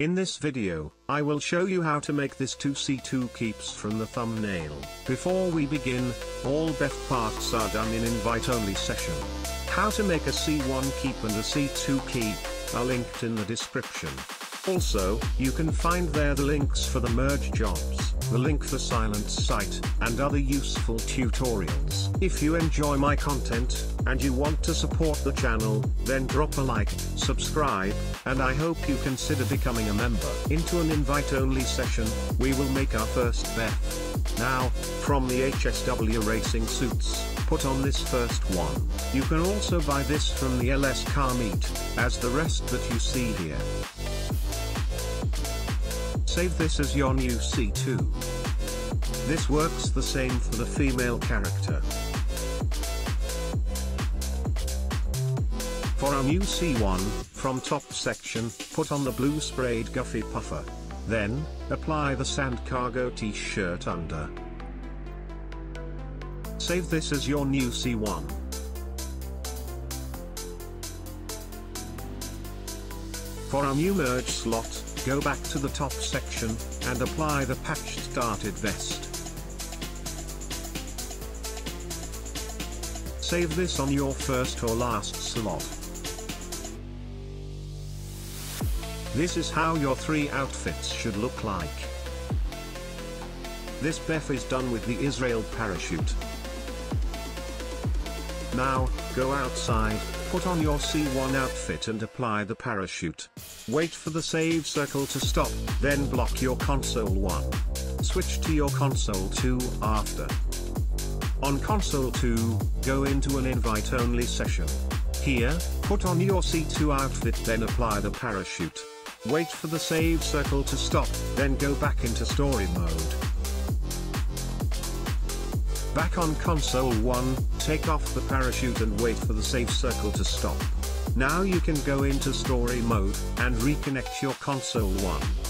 In this video, I will show you how to make this 2C2 keeps from the thumbnail. Before we begin, all BEF parts are done in invite-only session. How to make a C1 keep and a C2 keep, are linked in the description. Also, you can find there the links for the merge jobs, the link for Silence site, and other useful tutorials. If you enjoy my content, and you want to support the channel, then drop a like, subscribe, and I hope you consider becoming a member. Into an invite-only session, we will make our first BEF. Now, from the HSW Racing Suits, put on this first one. You can also buy this from the LS Car Meet, as the rest that you see here. Save this as your new C2. This works the same for the female character. For our new C1, from top section, put on the blue sprayed Guffy puffer. Then, apply the sand cargo t-shirt under. Save this as your new C1. For our new merge slot, go back to the top section, and apply the patched darted vest. Save this on your first or last slot. This is how your three outfits should look like. This BEF is done with the Israel parachute. Now, go outside, put on your C1 outfit and apply the parachute. Wait for the save circle to stop, then block your console 1. Switch to your console 2 after. On console 2, go into an invite-only session. Here, put on your C2 outfit then apply the parachute. Wait for the save circle to stop, then go back into story mode. Back on console 1, take off the parachute and wait for the save circle to stop. Now you can go into story mode, and reconnect your console 1.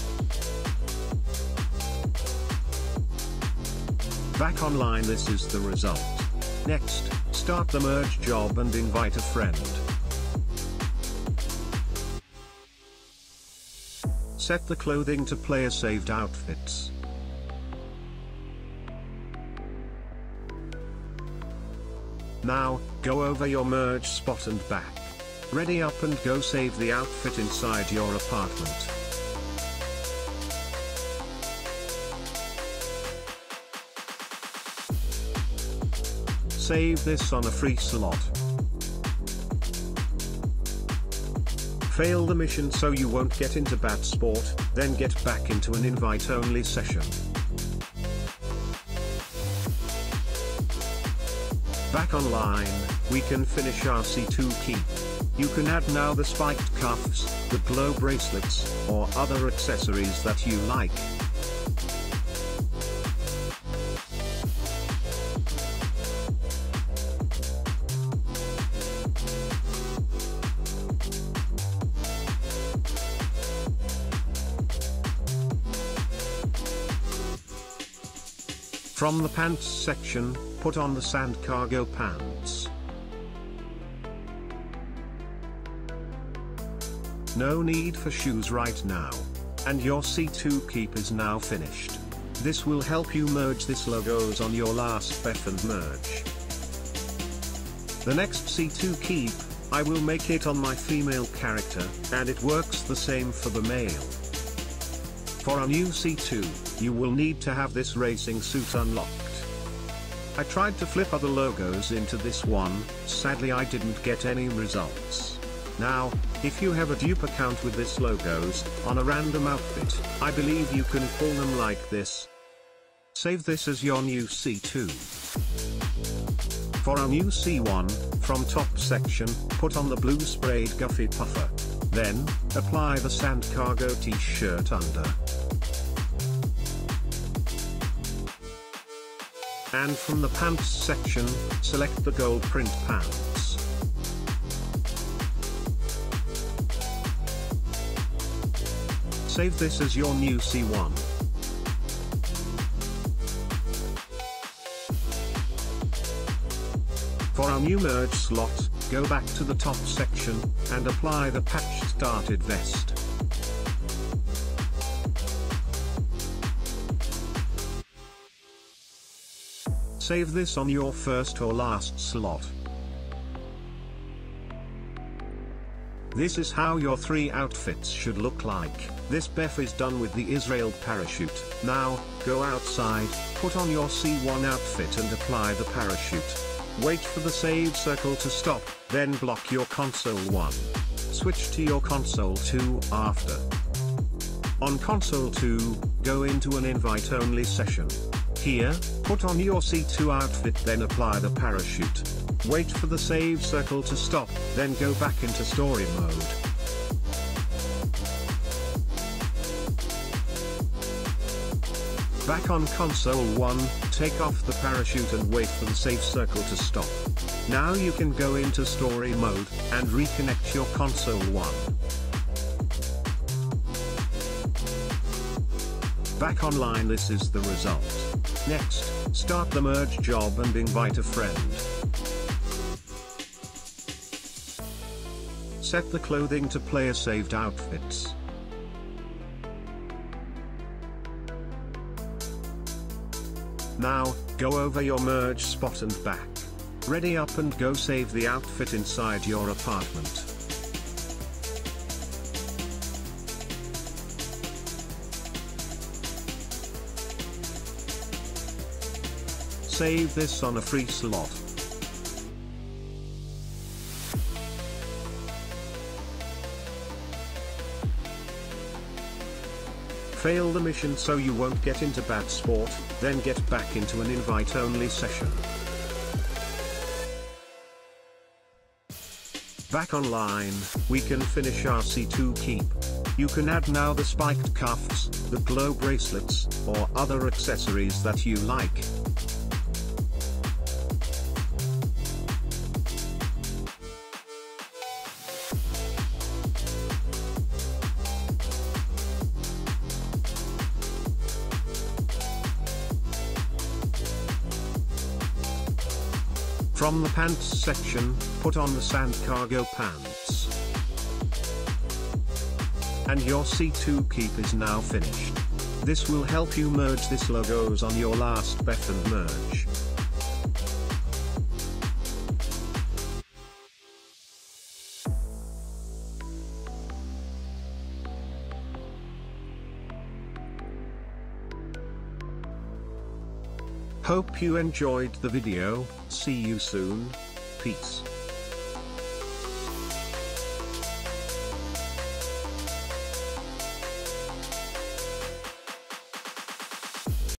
Back online this is the result. Next, start the merge job and invite a friend. Set the clothing to player saved outfits. Now, go over your merge spot and back. Ready up and go save the outfit inside your apartment. Save this on a free slot. Fail the mission so you won't get into bad sport, then get back into an invite-only session. Back online, we can finish our C2 keep. You can add now the spiked cuffs, the glow bracelets, or other accessories that you like. From the pants section, put on the sand cargo pants. No need for shoes right now. And your C2 keep is now finished. This will help you merge this logos on your last BEF and merge. The next C2 keep, I will make it on my female character, and it works the same for the male. For a new C2, you will need to have this racing suit unlocked. I tried to flip other logos into this one, sadly I didn't get any results. Now, if you have a dupe account with this logos, on a random outfit, I believe you can pull them like this. Save this as your new C2. For a new C1, from top section, put on the blue sprayed Guffy puffer. Then, apply the sand cargo t-shirt under. And from the pants section, select the gold print pants. Save this as your new C1. For our new merge slot, go back to the top section, and apply the patched started vest. Save this on your first or last slot. This is how your three outfits should look like. This BEF is done with the Israel parachute. Now, go outside, put on your C1 outfit and apply the parachute. Wait for the save circle to stop, then block your console 1. Switch to your console 2 after. On console 2, go into an invite-only session. Here, put on your C2 outfit then apply the parachute. Wait for the save circle to stop, then go back into story mode. Back on console 1, take off the parachute and wait for the save circle to stop. Now you can go into story mode, and reconnect your console 1. Back online this is the result. Next, start the merge job and invite a friend. Set the clothing to player saved outfits. Now, go over your merge spot and back. Ready up and go save the outfit inside your apartment. Save this on a free slot. Fail the mission so you won't get into bad sport, then get back into an invite-only session. Back online, we can finish our C2 keep. You can add now the spiked cuffs, the glow bracelets, or other accessories that you like. From the pants section, put on the sand cargo pants. And your C2 keep is now finished. This will help you merge this logos on your last BEF and merge. Hope you enjoyed the video, see you soon, peace.